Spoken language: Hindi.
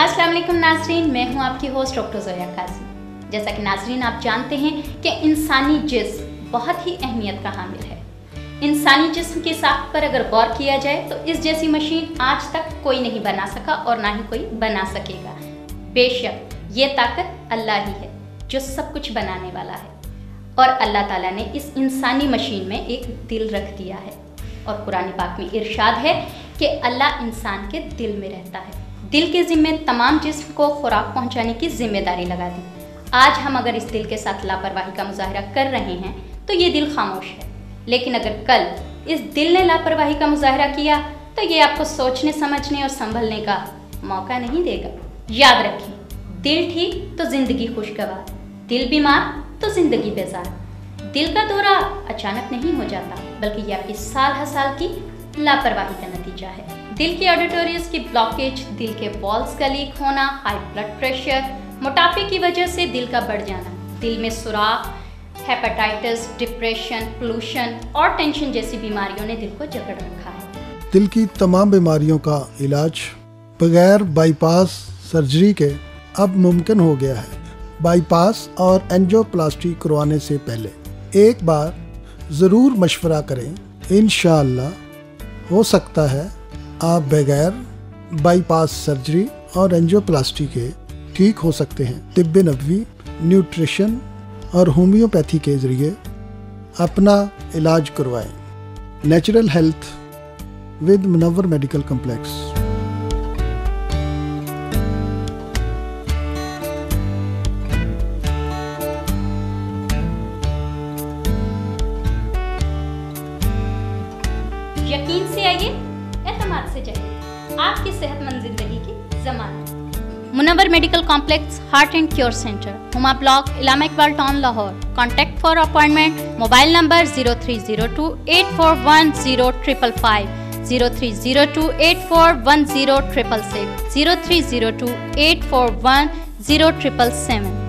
वालेकुम नाजरीन, मैं हूँ आपकी होस्ट डॉक्टर जोया काजी। जैसा कि नाजरीन, आप जानते हैं कि इंसानी जिस्म बहुत ही अहमियत का हामिल है। इंसानी जिस्म की साख पर अगर गौर किया जाए तो इस जैसी मशीन आज तक कोई नहीं बना सका और ना ही कोई बना सकेगा। बेशक, ये ताकत अल्लाह ही है, जो सब कुछ बनाने वाला है। और अल्लाह ताला ने इस इंसानी मशीन में एक दिल रख दिया है। और कुरान पाक में इरशाद है कि अल्लाह इंसान के दिल में रहता है। दिल के ज़िम्मे तमाम जिस्म को खुराक पहुँचाने की ज़िम्मेदारी लगा दी। आज हम अगर इस दिल के साथ लापरवाही का मुजाहरा कर रहे हैं तो ये दिल खामोश है। लेकिन अगर कल इस दिल ने लापरवाही का मुजाहरा किया तो ये आपको सोचने, समझने और संभलने का मौका नहीं देगा। याद रखें, दिल ठीक तो ज़िंदगी खुशगवार, दिल बीमार तो ज़िंदगी बेजार। दिल का दौरा अचानक नहीं हो जाता, बल्कि ये आपकी साल हर साल की लापरवाही का नतीजा है। दिल की ऑडिटोरियस की ब्लॉकेज दिल के वॉल्स का लीक होना हाई ब्लड प्रेशर मोटापे की वजह से दिल का बढ़ जाना, दिल में सुराख हेपेटाइटिस डिप्रेशन पोल्यूशन और टेंशन जैसी बीमारियों ने दिल को जकड़ रखा है। दिल की तमाम बीमारियों का इलाज बगैर बाईपास सर्जरी के अब मुमकिन हो गया है। बाईपास और एंजियोप्लास्टी करवाने से पहले एक बार ज़रूर मशवरा करें इन हो सकता है आप बगैर बाईपास सर्जरी और एंजियोप्लास्टी के ठीक हो सकते हैं। तिब्ब नबी न्यूट्रिशन और होम्योपैथी के ज़रिए अपना इलाज करवाएँ। Natural health with Munawar medical complex यकीन से आइए एतमाद से जाइए आपकी सेहतमंद ज़िंदगी की जमानत। Munawar medical complex, heart and cure centre, Huma block, Allama Iqbal town, Lahore. Contact for appointment, mobile number zero three zero two eight four one zero triple five zero three zero two eight four one zero triple six zero three zero two eight four one zero triple seven.